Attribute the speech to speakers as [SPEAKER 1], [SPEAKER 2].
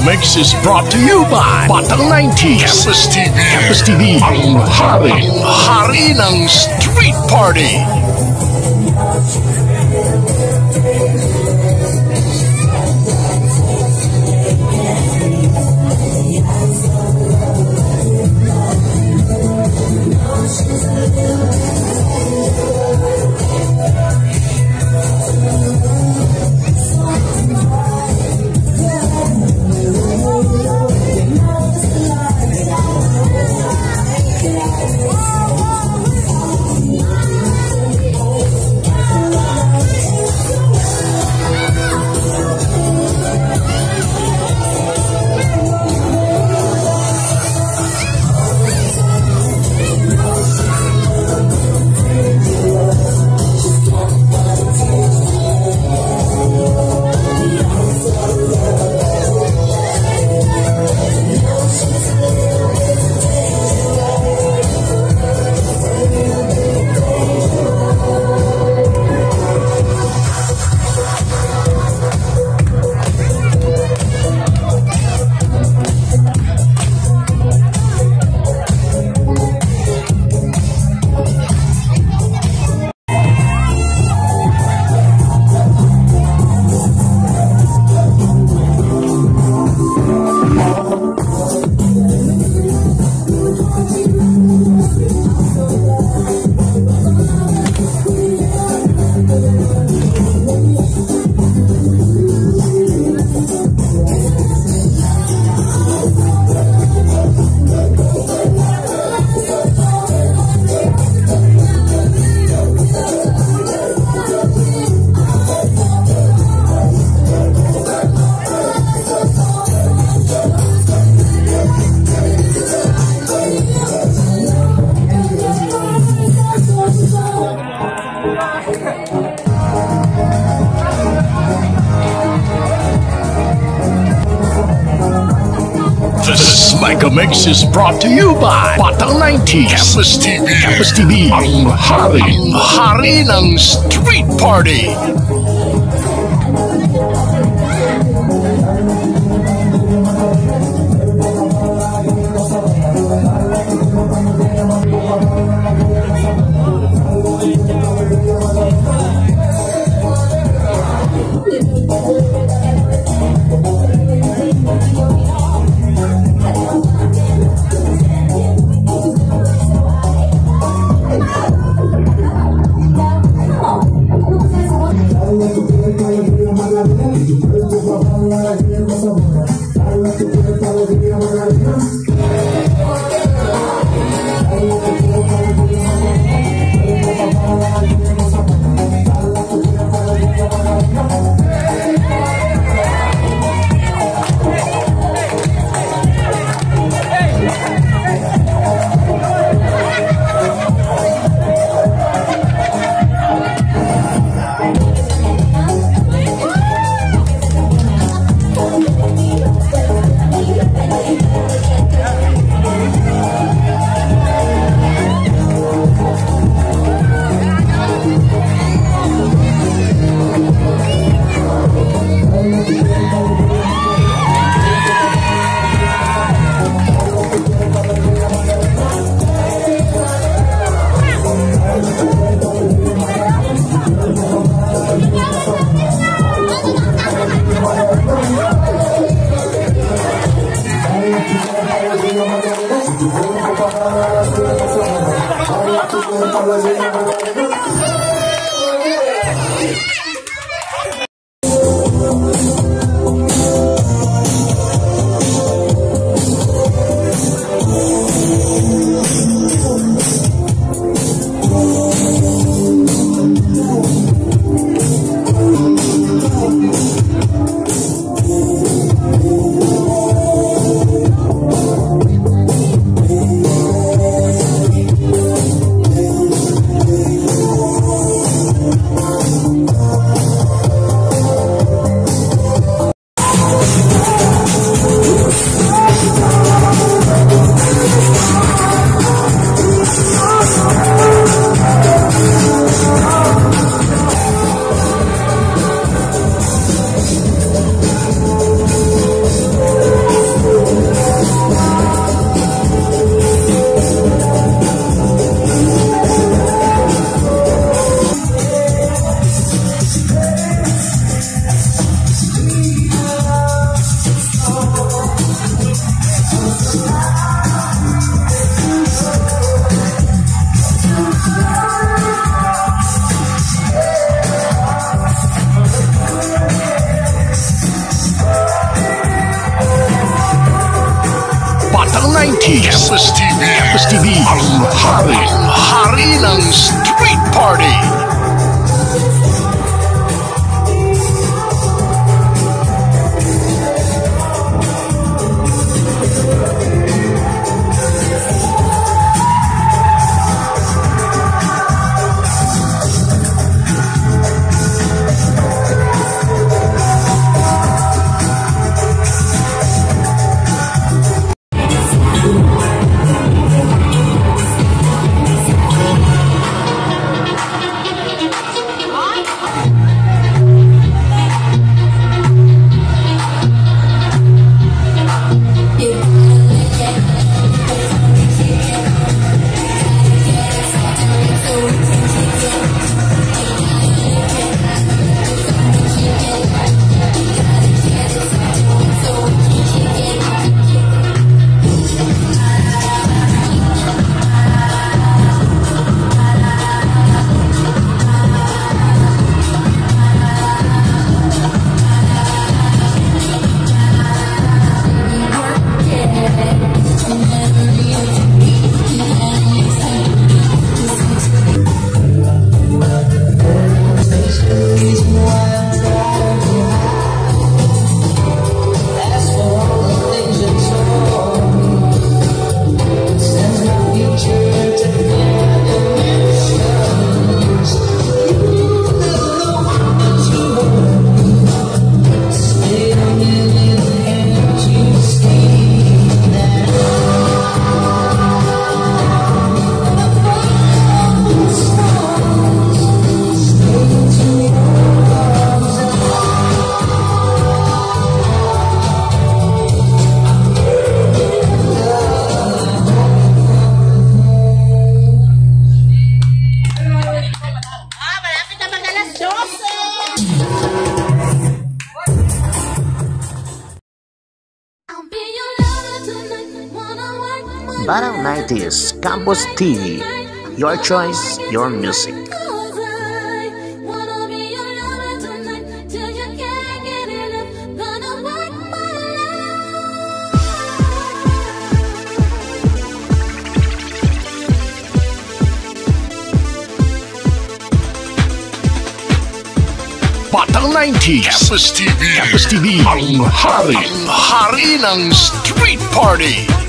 [SPEAKER 1] Mix is brought to you by Batang 90s. Campus TV. Campus TV. Ang hari. Ang hari ng street party. Mix is brought to you by Batang 90s. Campus TV. Campus TV. Ang hari. Ang hari ng street party. Tu cuerpo para bailar, quiero saber. Baila tu cuerpo, alegría, maravilla. 달라지는 걸 Peace.
[SPEAKER 2] Please Parang 90s Campus TV. Your choice, your music.
[SPEAKER 1] Batang 90s. Campus TV. Campus TV, ang hari. Ang hari ng Street Party.